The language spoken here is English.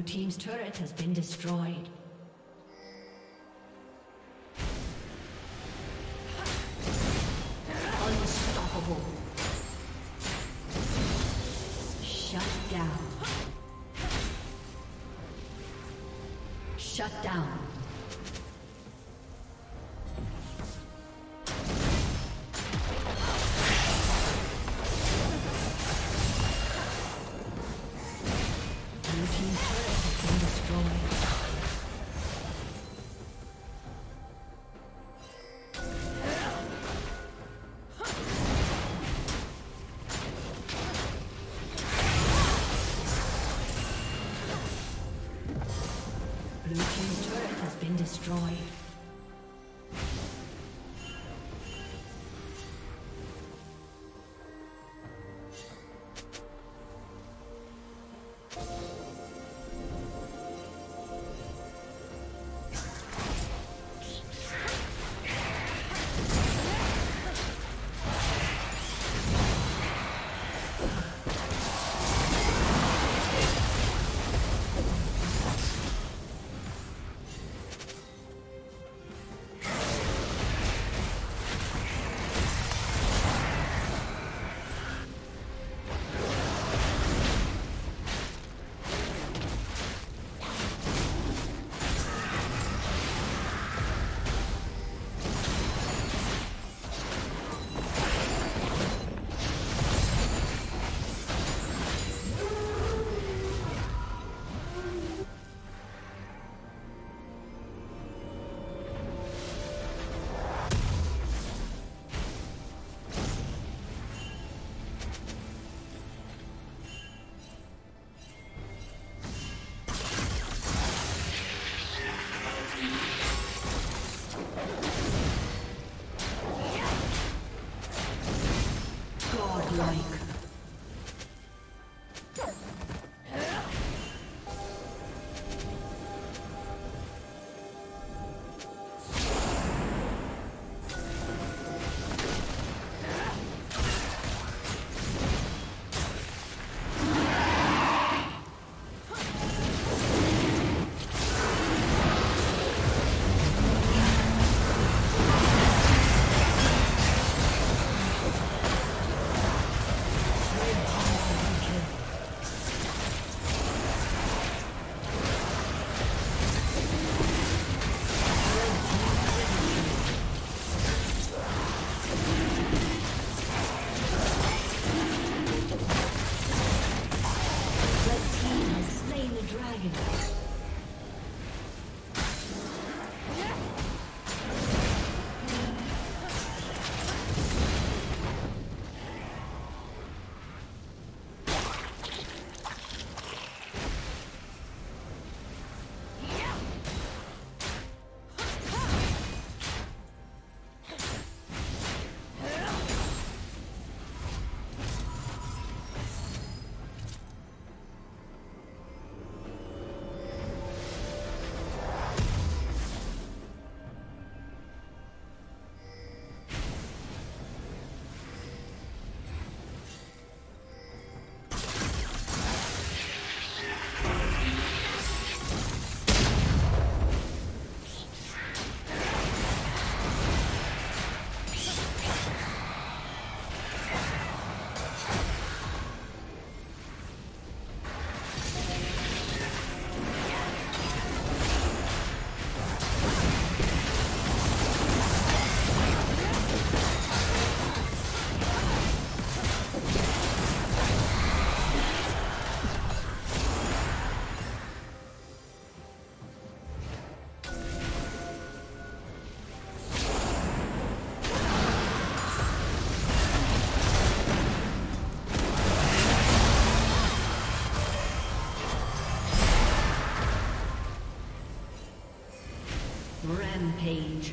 Blue Team's turret has been destroyed. Unstoppable. Shut down. Shut down. Destroyed. Rampage.